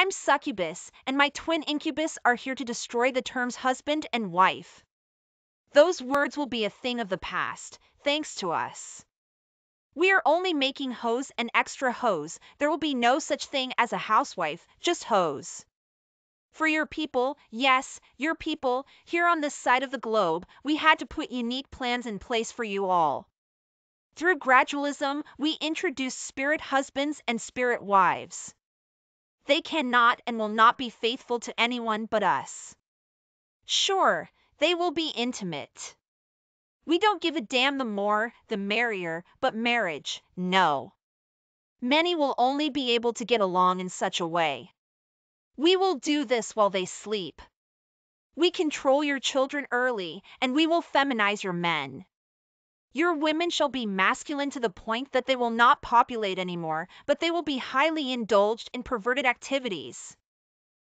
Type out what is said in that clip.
I'm succubus, and my twin incubus are here to destroy the terms husband and wife. Those words will be a thing of the past, thanks to us. We are only making hoes and extra hoes. There will be no such thing as a housewife, just hoes. For your people, yes, your people, here on this side of the globe, we had to put unique plans in place for you all. Through gradualism, we introduce spirit husbands and spirit wives. They cannot and will not be faithful to anyone but us. Sure, they will be intimate. We don't give a damn the more, the merrier, but marriage, no. Many will only be able to get along in such a way. We will do this while they sleep. We control your children early, and we will feminize your men. Your women shall be masculine to the point that they will not populate anymore, but they will be highly indulged in perverted activities.